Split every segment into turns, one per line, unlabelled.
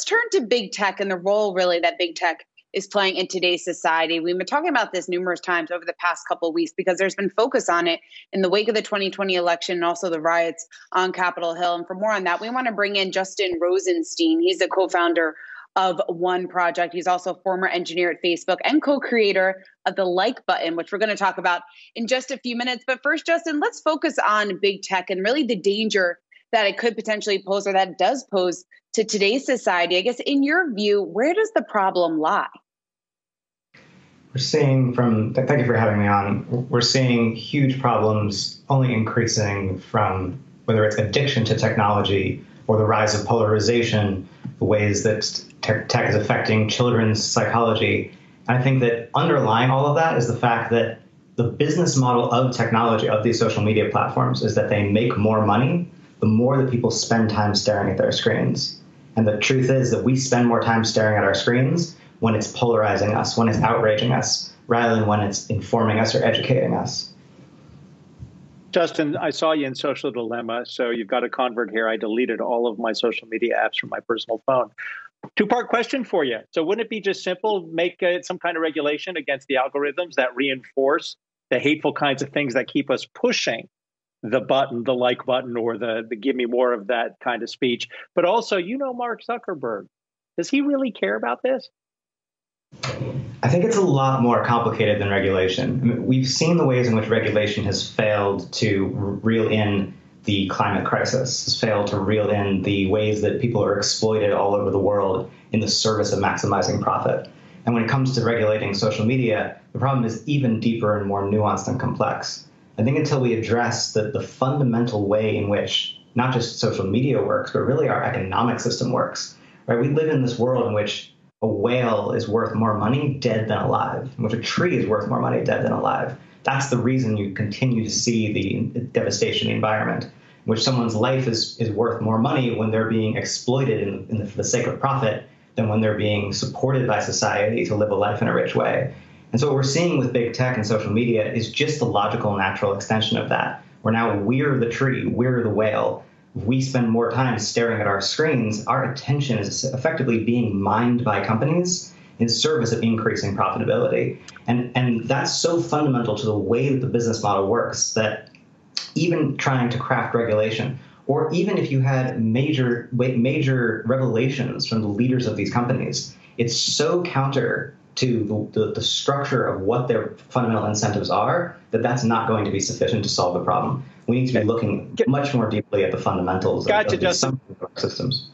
let's turn to big tech and the role really that big tech is playing in today's society. We've been talking about this numerous times over the past couple weeks because there's been focus on it in the wake of the 2020 election and also the riots on Capitol Hill. And for more on that, we want to bring in Justin Rosenstein. He's the co-founder of One Project. He's also a former engineer at Facebook and co-creator of the like button, which we're going to talk about in just a few minutes. But first, Justin, let's focus on big tech and really the danger that it could potentially pose or that does pose to today's society. I guess, in your view, where does the problem lie?
We're seeing from, thank you for having me on, we're seeing huge problems only increasing from whether it's addiction to technology or the rise of polarization, the ways that tech is affecting children's psychology. And I think that underlying all of that is the fact that the business model of technology, of these social media platforms, is that they make more money the more that people spend time staring at their screens. And the truth is that we spend more time staring at our screens when it's polarizing us, when it's outraging us, rather than when it's informing us or educating us.
Justin, I saw you in Social Dilemma, so you've got a convert here. I deleted all of my social media apps from my personal phone. Two part question for you. So, wouldn't it be just simple, make uh, some kind of regulation against the algorithms that reinforce the hateful kinds of things that keep us pushing the button, the like button, or the, the give me more of that kind of speech. But also, you know, Mark Zuckerberg, does he really care about this?
I think it's a lot more complicated than regulation. I mean, we've seen the ways in which regulation has failed to reel in the climate crisis, has failed to reel in the ways that people are exploited all over the world in the service of maximizing profit. And when it comes to regulating social media, the problem is even deeper and more nuanced and complex. I think until we address the, the fundamental way in which not just social media works, but really our economic system works, right? We live in this world in which a whale is worth more money dead than alive, in which a tree is worth more money dead than alive. That's the reason you continue to see the devastation of the environment, in which someone's life is, is worth more money when they're being exploited in, in the, for the sake of profit than when they're being supported by society to live a life in a rich way. And so what we're seeing with big tech and social media is just the logical, natural extension of that. We're now we're the tree, we're the whale. We spend more time staring at our screens. Our attention is effectively being mined by companies in service of increasing profitability. And, and that's so fundamental to the way that the business model works that even trying to craft regulation, or even if you had major major revelations from the leaders of these companies, it's so counter to the, the, the, structure of what their fundamental incentives are, that that's not going to be sufficient to solve the problem. We need to be looking much more deeply at the fundamentals
gotcha,
of, of some systems.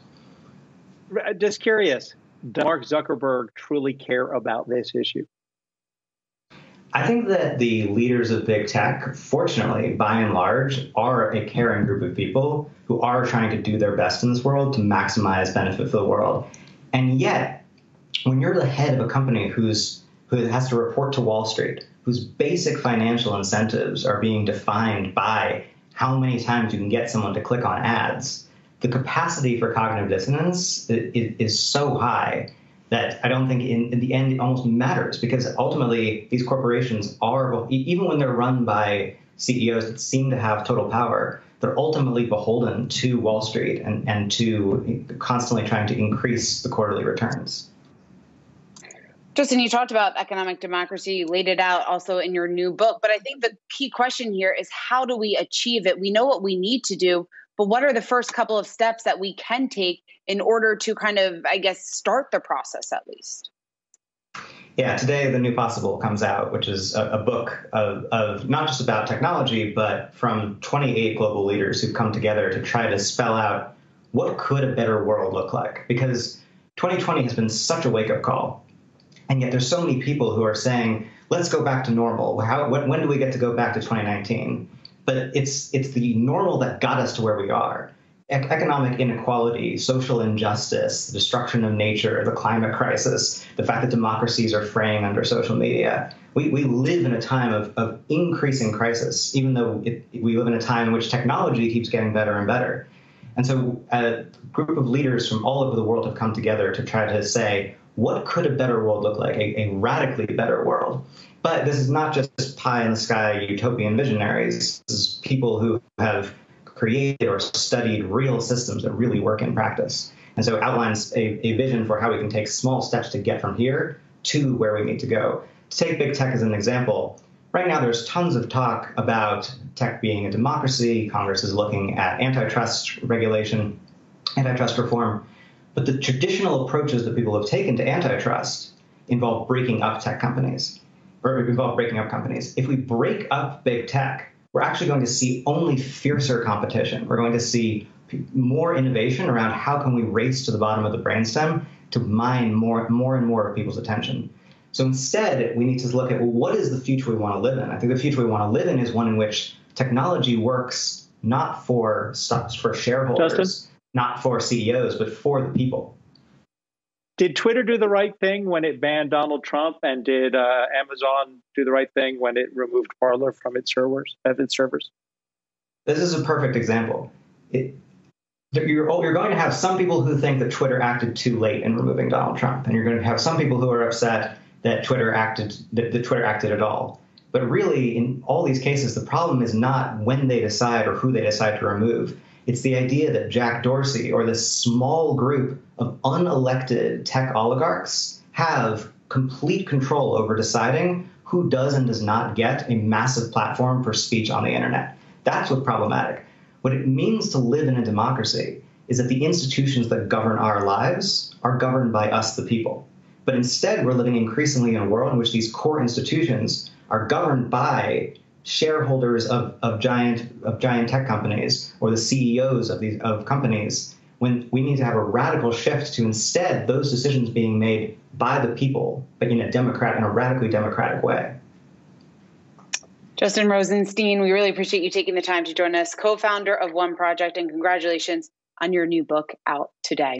Uh, just curious, does Mark Zuckerberg truly care about this issue?
I think that the leaders of big tech, fortunately, by and large, are a caring group of people who are trying to do their best in this world to maximize benefit for the world. And yet, when you're the head of a company who's who has to report to Wall Street, whose basic financial incentives are being defined by how many times you can get someone to click on ads, the capacity for cognitive dissonance is, so high that I don't think in, in, the end it almost matters because ultimately these corporations are, even when they're run by CEOs that seem to have total power, they're ultimately beholden to Wall Street and, and to constantly trying to increase the quarterly returns.
Justin, you talked about economic democracy, you laid it out also in your new book. But I think the key question here is how do we achieve it? We know what we need to do, but what are the first couple of steps that we can take in order to kind of, I guess, start the process at least?
Yeah, today the new possible comes out, which is a, a book of, of not just about technology, but from 28 global leaders who've come together to try to spell out what could a better world look like. Because 2020 has been such a wake up call and yet there's so many people who are saying, let's go back to normal. How, when, when do we get to go back to 2019? But it's, it's the normal that got us to where we are. E- economic inequality, social injustice, the destruction of nature, the climate crisis, the fact that democracies are fraying under social media. We, we live in a time of, of increasing crisis, even though it, we live in a time in which technology keeps getting better and better. And so a group of leaders from all over the world have come together to try to say, what could a better world look like, a, a radically better world? But this is not just pie in the sky utopian visionaries. This is people who have created or studied real systems that really work in practice. And so it outlines a, a vision for how we can take small steps to get from here to where we need to go. To take big tech as an example, right now there's tons of talk about tech being a democracy. Congress is looking at antitrust regulation, antitrust reform. But the traditional approaches that people have taken to antitrust involve breaking up tech companies or involve breaking up companies. If we break up big tech, we're actually going to see only fiercer competition. We're going to see more innovation around how can we race to the bottom of the brainstem to mine more, more and more of people's attention. So instead, we need to look at well, what is the future we want to live in? I think the future we want to live in is one in which technology works not for for shareholders, Justin? Not for CEOs, but for the people.
Did Twitter do the right thing when it banned Donald Trump, and did uh, Amazon do the right thing when it removed Parler from its servers? Of its servers.
This is a perfect example. It, you're, you're going to have some people who think that Twitter acted too late in removing Donald Trump, and you're going to have some people who are upset that Twitter acted that, that Twitter acted at all. But really, in all these cases, the problem is not when they decide or who they decide to remove. It's the idea that Jack Dorsey or this small group of unelected tech oligarchs have complete control over deciding who does and does not get a massive platform for speech on the internet. That's what's problematic. What it means to live in a democracy is that the institutions that govern our lives are governed by us, the people. But instead, we're living increasingly in a world in which these core institutions are governed by shareholders of, of giant of giant tech companies or the CEOs of these of companies when we need to have a radical shift to instead those decisions being made by the people, but in a democrat in a radically democratic way.
Justin Rosenstein, we really appreciate you taking the time to join us, co-founder of One Project, and congratulations on your new book out today.